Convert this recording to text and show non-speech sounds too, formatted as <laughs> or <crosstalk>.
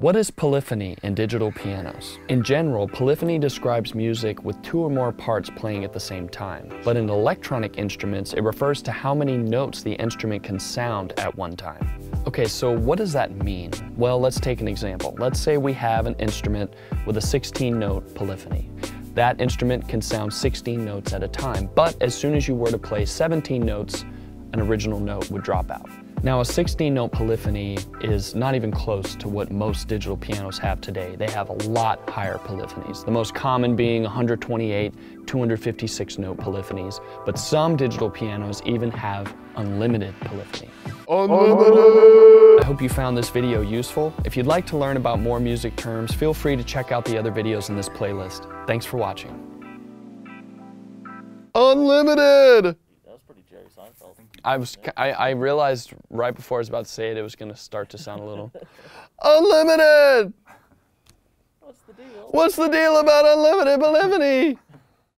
What is polyphony in digital pianos? In general, polyphony describes music with two or more parts playing at the same time. But in electronic instruments, it refers to how many notes the instrument can sound at one time. Okay, so what does that mean? Well, let's take an example. Let's say we have an instrument with a 16 note polyphony. That instrument can sound 16 notes at a time, but as soon as you were to play 17 notes, an original note would drop out. Now a 16 note polyphony is not even close to what most digital pianos have today. They have a lot higher polyphonies, the most common being 128, 256 note polyphonies, but some digital pianos even have unlimited polyphony. Unlimited! I hope you found this video useful. If you'd like to learn about more music terms, feel free to check out the other videos in this playlist. Thanks for watching. Unlimited! I was I, I realized right before I was about to say it, it was going to start to sound a little <laughs> unlimited. What's the deal? What's the deal about unlimited polyphony?